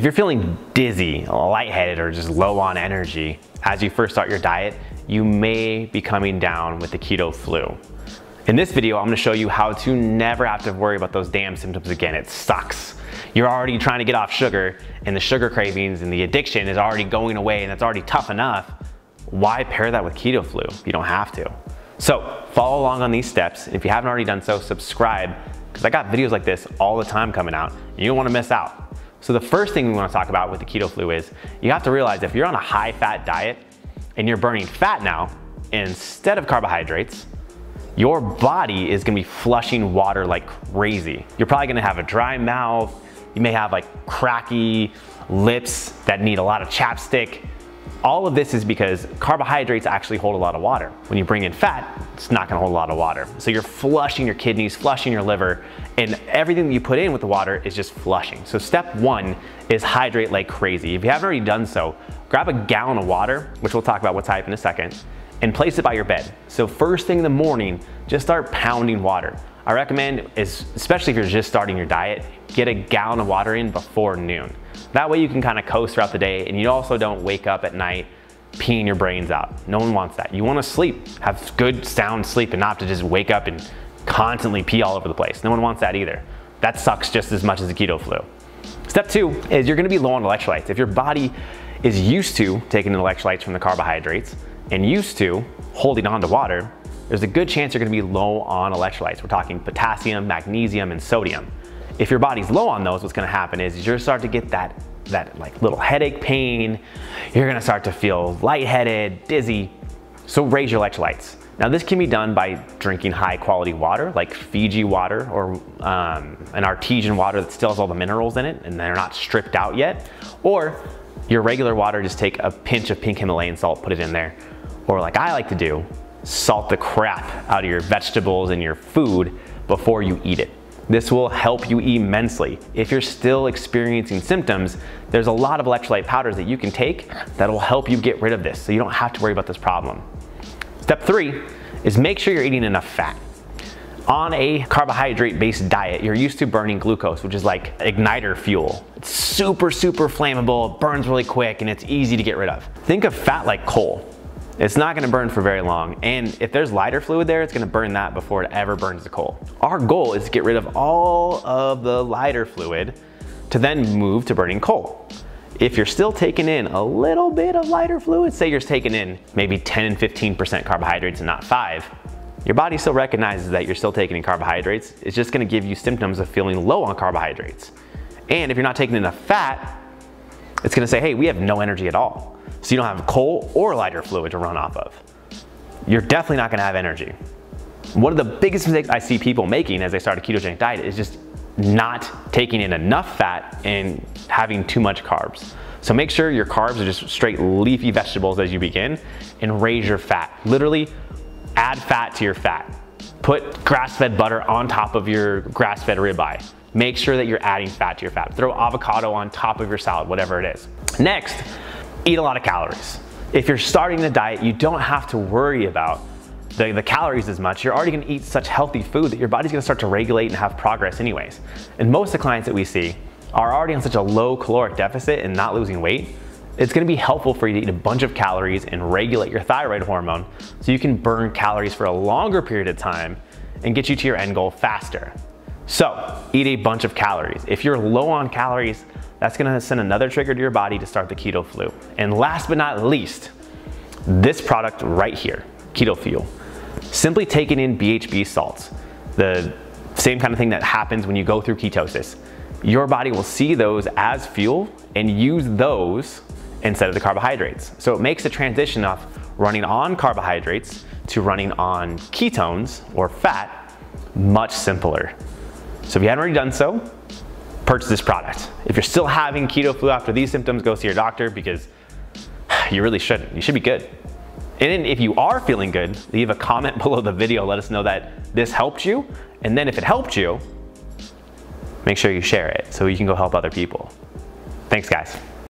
If you're feeling dizzy, lightheaded, or just low on energy as you first start your diet, you may be coming down with the keto flu. In this video, I'm gonna show you how to never have to worry about those damn symptoms again. It sucks. You're already trying to get off sugar and the sugar cravings and the addiction is already going away and it's already tough enough. Why pair that with keto flu? You don't have to. So follow along on these steps. If you haven't already done so, subscribe because I got videos like this all the time coming out. You don't wanna miss out. So the first thing we wanna talk about with the keto flu is you have to realize if you're on a high fat diet and you're burning fat now instead of carbohydrates, your body is gonna be flushing water like crazy. You're probably gonna have a dry mouth, you may have like cracky lips that need a lot of chapstick. All of this is because carbohydrates actually hold a lot of water. When you bring in fat, it's not gonna hold a lot of water. So you're flushing your kidneys, flushing your liver, and everything that you put in with the water is just flushing. So step one is hydrate like crazy. If you haven't already done so, grab a gallon of water, which we'll talk about what type in a second, and place it by your bed. So first thing in the morning, just start pounding water. I recommend, especially if you're just starting your diet, get a gallon of water in before noon. That way you can kind of coast throughout the day and you also don't wake up at night peeing your brains out. No one wants that. You want to sleep, have good sound sleep and not to just wake up and constantly pee all over the place. No one wants that either. That sucks just as much as the keto flu. Step two is you're gonna be low on electrolytes. If your body is used to taking electrolytes from the carbohydrates and used to holding on to water, there's a good chance you're gonna be low on electrolytes. We're talking potassium, magnesium, and sodium. If your body's low on those, what's gonna happen is you're gonna start to get that, that like little headache pain, you're gonna start to feel lightheaded, dizzy, so raise your electrolytes. Now this can be done by drinking high quality water like Fiji water or um, an artesian water that still has all the minerals in it and they're not stripped out yet. Or your regular water, just take a pinch of pink Himalayan salt, put it in there. Or like I like to do, salt the crap out of your vegetables and your food before you eat it. This will help you immensely. If you're still experiencing symptoms, there's a lot of electrolyte powders that you can take that will help you get rid of this so you don't have to worry about this problem. Step three is make sure you're eating enough fat. On a carbohydrate-based diet, you're used to burning glucose, which is like igniter fuel. It's super, super flammable, burns really quick, and it's easy to get rid of. Think of fat like coal. It's not gonna burn for very long, and if there's lighter fluid there, it's gonna burn that before it ever burns the coal. Our goal is to get rid of all of the lighter fluid to then move to burning coal. If you're still taking in a little bit of lighter fluid, say you're taking in maybe 10 and 15% carbohydrates and not five, your body still recognizes that you're still taking in carbohydrates. It's just gonna give you symptoms of feeling low on carbohydrates. And if you're not taking enough fat, it's gonna say, hey, we have no energy at all. So you don't have coal or lighter fluid to run off of. You're definitely not gonna have energy. One of the biggest mistakes I see people making as they start a ketogenic diet is just not taking in enough fat and having too much carbs. So make sure your carbs are just straight leafy vegetables as you begin and raise your fat. Literally add fat to your fat. Put grass-fed butter on top of your grass-fed ribeye. Make sure that you're adding fat to your fat. Throw avocado on top of your salad, whatever it is. Next, eat a lot of calories. If you're starting the diet, you don't have to worry about the, the calories as much, you're already gonna eat such healthy food that your body's gonna start to regulate and have progress anyways. And most of the clients that we see are already on such a low caloric deficit and not losing weight, it's gonna be helpful for you to eat a bunch of calories and regulate your thyroid hormone so you can burn calories for a longer period of time and get you to your end goal faster. So, eat a bunch of calories. If you're low on calories, that's gonna send another trigger to your body to start the keto flu. And last but not least, this product right here, Keto Fuel. Simply taking in BHB salts, the same kind of thing that happens when you go through ketosis. Your body will see those as fuel and use those instead of the carbohydrates. So it makes the transition of running on carbohydrates to running on ketones or fat much simpler. So if you haven't already done so, purchase this product. If you're still having keto flu after these symptoms, go see your doctor because you really shouldn't. You should be good. And if you are feeling good, leave a comment below the video. Let us know that this helped you. And then if it helped you, make sure you share it so you can go help other people. Thanks guys.